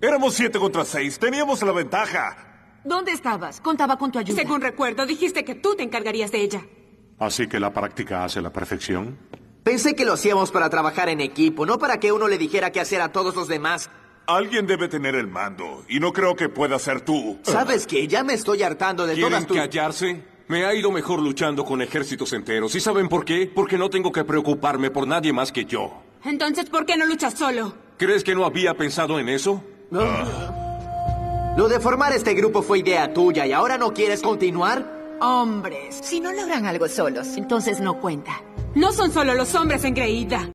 Éramos siete contra seis. Teníamos la ventaja. ¿Dónde estabas? Contaba con tu ayuda. Según recuerdo, dijiste que tú te encargarías de ella. Así que la práctica hace la perfección. Pensé que lo hacíamos para trabajar en equipo, no para que uno le dijera qué hacer a todos los demás. Alguien debe tener el mando, y no creo que pueda ser tú. ¿Sabes qué? Ya me estoy hartando de ¿Quieren todas tus... callarse? Me ha ido mejor luchando con ejércitos enteros. ¿Y saben por qué? Porque no tengo que preocuparme por nadie más que yo. Entonces, ¿por qué no luchas solo? ¿Crees que no había pensado en eso? Lo de formar este grupo fue idea tuya y ahora no quieres continuar. Hombres. Si no logran algo solos, entonces no cuenta. No son solo los hombres en Greida.